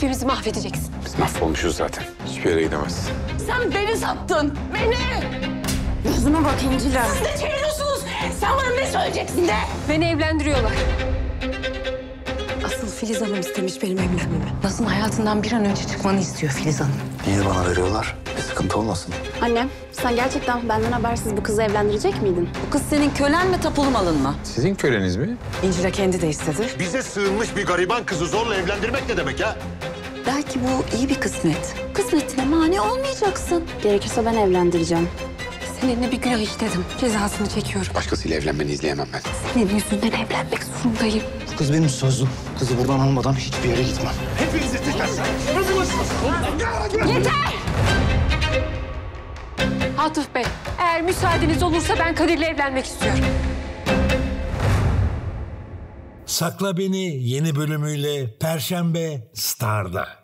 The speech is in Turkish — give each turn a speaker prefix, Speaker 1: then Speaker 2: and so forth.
Speaker 1: Hepimizi mahvedeceksin.
Speaker 2: Biz mahvolmuşuz zaten. Hiçbir yere gidemezsin.
Speaker 3: Sen beni sattın. Beni.
Speaker 4: Yüzüme bak İncil'e.
Speaker 3: Siz ne çeviriyorsunuz? Sen bana ne söyleyeceksin de?
Speaker 1: Beni evlendiriyorlar. Asıl Filiz Hanım istemiş benim evlenmemi.
Speaker 3: Naz'ın hayatından bir an önce çıkmanı istiyor Filiz Hanım.
Speaker 5: Niye bana veriyorlar? Bir sıkıntı olmasın.
Speaker 4: Annem sen gerçekten benden habersiz bu kızı evlendirecek miydin?
Speaker 3: Bu kız senin kölen mi tapulu malın mı?
Speaker 2: Sizin köleniz mi?
Speaker 3: İncil'e kendi de istedi.
Speaker 6: Bize sığınmış bir gariban kızı zorla evlendirmek ne demek ya?
Speaker 3: Belki bu iyi bir kısmet. Kısmetine mani olmayacaksın.
Speaker 4: Gerekirse ben evlendireceğim.
Speaker 1: Seninle bir günah işledim. Cezasını çekiyorum.
Speaker 2: Başkasıyla evlenmeni izleyemem ben.
Speaker 1: Senin yüzünden evlenmek zorundayım.
Speaker 5: Bu kız benim sözlüm. Kızı buradan almadan hiçbir yere gitmem.
Speaker 1: Atıf Bey, eğer müsaadeniz olursa ben Kadir'le evlenmek istiyorum.
Speaker 7: Sakla Beni yeni bölümüyle Perşembe Star'da.